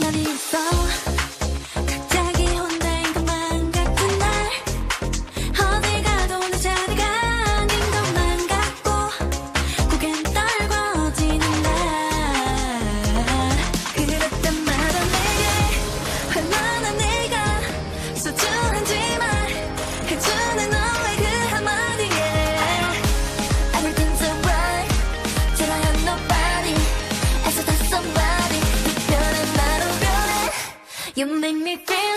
那里有 You make me feel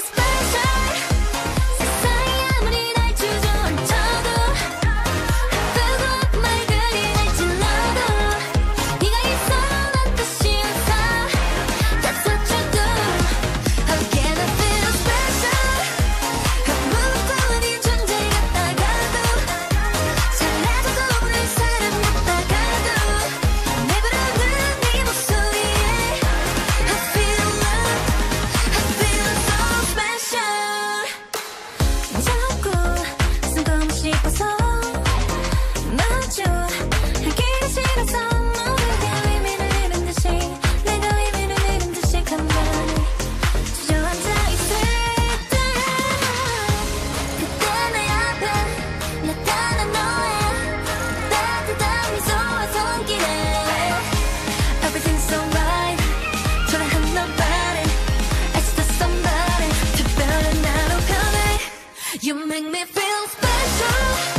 You make me feel special.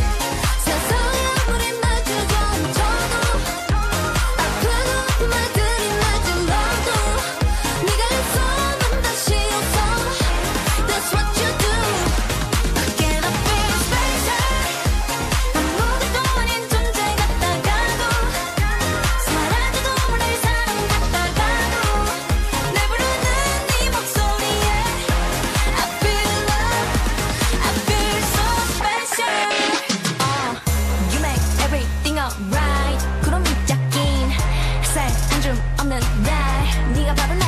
나날 네가 바로 나